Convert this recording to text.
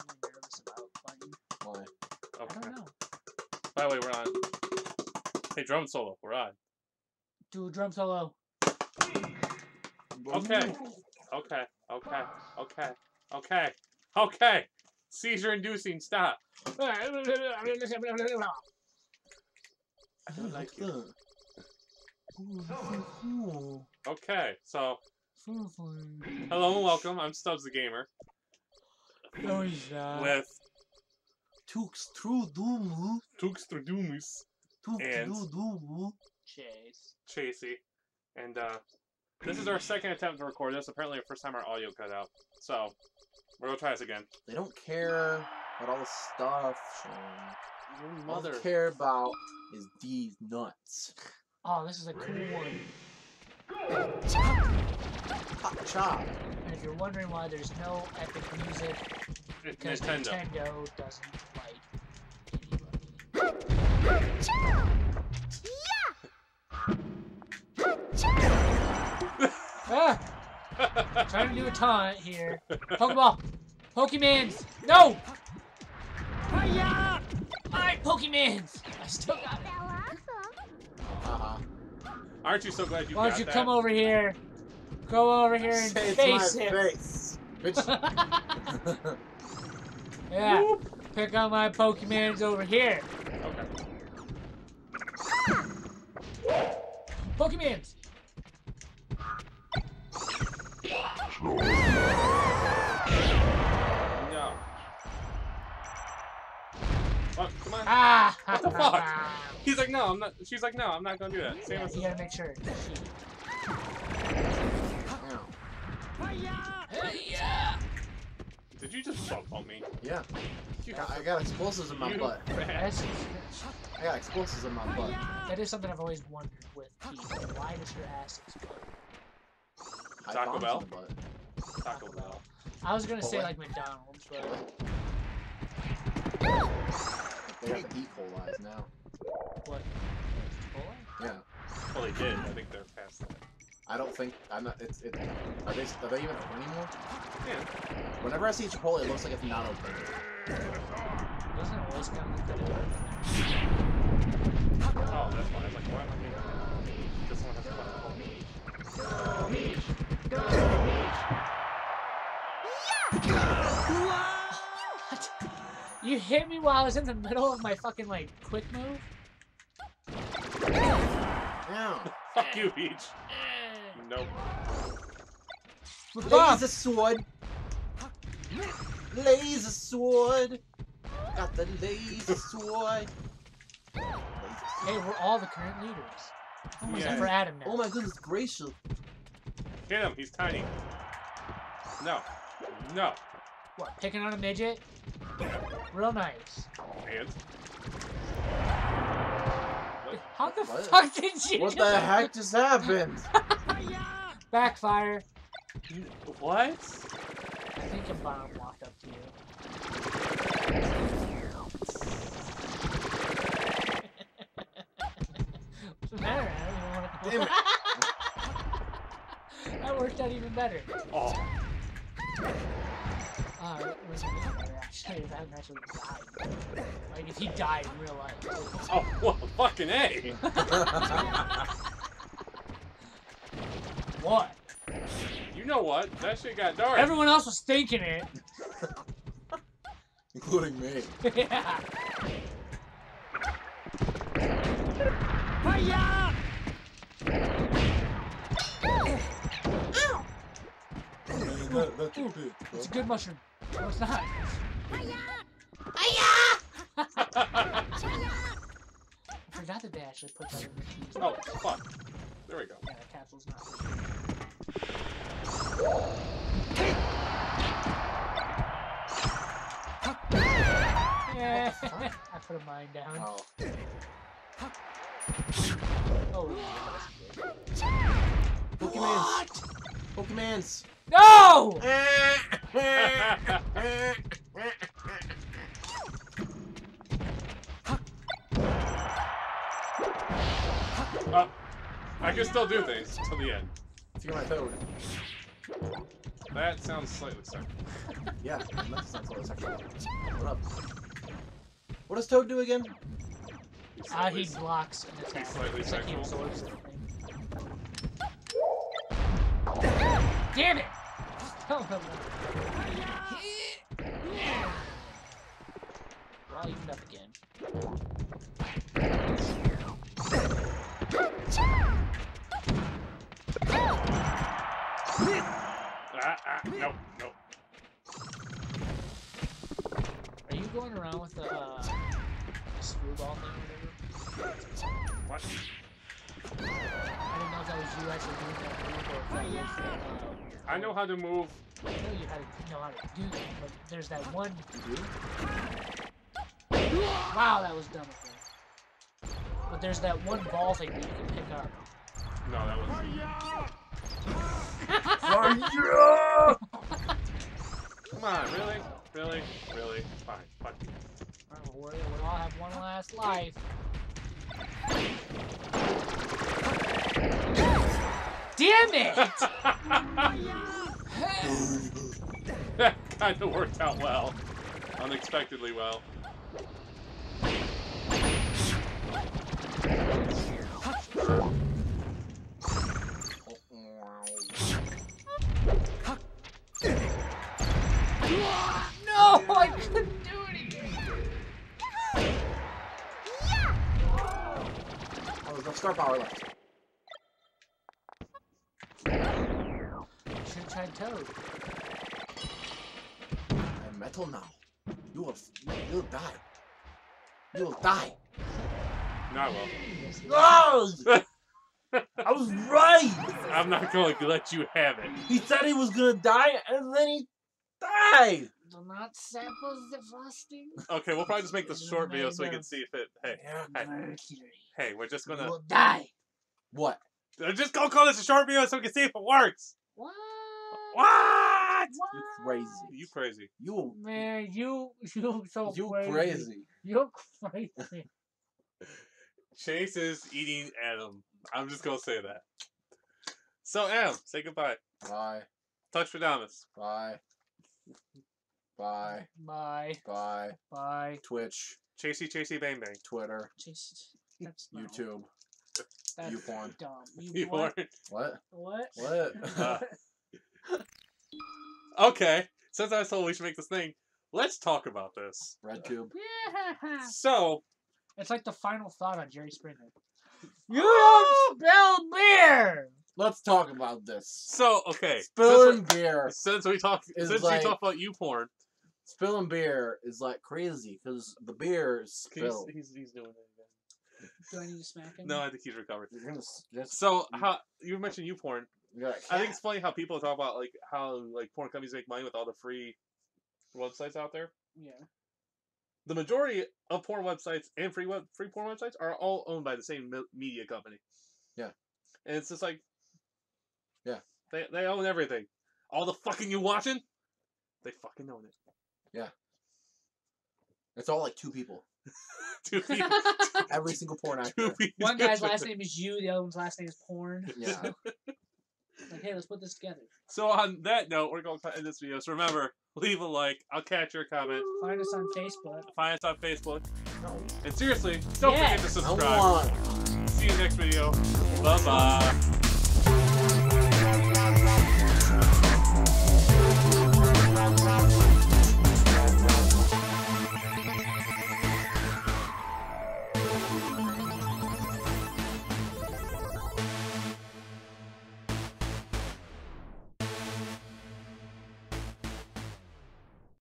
really nervous about playing. Why? I don't know. By the way, we're on. Hey, drum solo. We're on. Do a drum solo. Okay. Okay. Okay. Okay. Okay. Okay. Seizure inducing. Stop. I don't like that. Ooh, so cool. Okay. So, So hello and welcome. I'm Stubbs the Gamer No, he's not. with Tux true doomu. Tuxtradumus Tux And- Chase. Chasey. And, uh, this is our second attempt to record this. Apparently, the first time our audio cut out. So, we're gonna try this again. They don't care about all the stuff, Sean. Your All they care about is these nuts. Oh, this is a cool one. Pop chop. And if you're wondering why there's no epic music, because Nintendo. Nintendo doesn't like anybody. Ah! Trying to do a taunt here. Pokeball! Pokemans! No! Hiya! Alright, Pokemans! I still got it. Uh-huh. Aren't you so glad you Why got don't you that? come over here? Go over here and Say face him. face. Bitch. yeah, Whoop. pick on my Pokemons over here. Okay. Pokemans! No. What? Come on. Ah! What the fuck? He's like, no, I'm not. She's like, no, I'm not gonna do that. Same Yeah, as you gotta make sure. Ow. Yeah. Did you just bump on me? Yeah. You I got- I got explosives in my you butt. rat. That's, I got explosives in my butt. that is something I've always wondered with Peach. Why does your ass explode? Taco bombs Bell? butt. Taco Bell. I was gonna say like McDonald's, but They got the E. coli's now. what? Chipotle? Yeah. Well, they did. I think they're past that. I don't think I'm not. It's it. Are they? Are they even open anymore? Yeah. Whenever I see Chipotle, it looks like it's not open. Doesn't it always come with the Oh, that's why. I was like, why am I getting This one has to a button. What? You hit me while I was in the middle of my fucking like quick move? Ow. Fuck you, Peach. Nope. Laser sword. Laser sword. Got the laser sword. Hey, we're all the current leaders. Oh, Yeah. Except for Adam now. Oh my goodness gracious. Hit him. He's tiny. No. No. What, picking on a midget? Real nice. And How the What? fuck did you What the heck just happened? Backfire. what? I think a bomb walked up to you. What's the matter, Adam? You don't wanna- Damn it. that worked out even better. Oh. Uh, it was even better, actually, if Adam actually died. Like, if he died in real life. Oh, well, fucking A. What? You know what? That shit got dark. Everyone else was thinking it. Including me. yeah. Ooh, It's a good mushroom. No, it's not. I forgot that they actually put that in the keys. oh, fuck. There we go. Yeah, the capsule's not. I put mine down. Oh. Oh, Pokemans. Pokemans. No! oh, I can still do things till the end. Feel my toad. That sounds slightly sexual. Yeah, that sounds like sexual. What up? What does Toad do again? Ah, slightly he blocks an attack. slightly It's like he sexual. absorbs the. Damn it! Tell him. Well, evened up again. Ah, no, no. Are you going around with the uh, screwball thing or whatever? What? I didn't know if that was you actually doing that move or if that was. Uh, I know how to move. I know you how to know how to do that, but there's that one. You do? Wow, that was dumb of me. But there's that one ball thing that you can pick up. No, that was. Come on, really? Really? Really? Fine. Fine. Don't worry, we'll all have one last life. Damn it! that kind of worked out well. Unexpectedly well. There's no star. Should have tried Toad. I'm metal now. You will, you'll die. You will die. No, I will. No! I was right! I'm not going to let you have it. He said he was gonna die, and then he died! Do not sample the frosting. Okay, we'll probably just make this short video so we can see if it. Hey, hey, hey, we're just gonna. will die. What? Just go call this a short video so we can see if it works. What? What? You crazy. You crazy? You, Man, you you so you crazy. crazy. You crazy. Chase is eating Adam. I'm just gonna say that. So, Adam, say goodbye. Bye. Touch Radamus. Bye. Bye. Bye. Bye. Bye. Twitch, Chasey, Chasey, bang bang. Twitter, Jesus. That's no, YouTube. That's YouPorn. dumb. You, You what? weren't. What? What? What? Uh, Okay, since I was told we should make this thing, let's talk about this. RedTube. Yeah. So, It's like the final thought on Jerry Springer. You don't spell beer. Let's talk about this. so okay. Spilling beer. Since, we talk, is since like- we talk about you porn, Spilling beer is like crazy because the beer is he's, spilled. he's, he's doing it again. Do I need to smack him? No, I think he's recovered. You're gonna s- just. So, how you mentioned you porn? you got a I think it's funny how people talk about like how like porn companies make money with all the free websites out there. Yeah. The majority of porn websites and free web free porn websites are all owned by the same media company. Yeah. and it's just like, Yeah. they they own everything. All the fucking you watching, they fucking own it. It's all like two people. Two people. Every single porn two actor. people. One guy's last name is you, the other one's last name is Porn. Yeah. Like, hey, let's put this together. So on that note, we're going to end this video. So remember, leave a like. I'll catch your comment. Find us on Facebook. Find us on Facebook. No. And seriously, don't Yes. forget to subscribe. See you next video. Bye bye.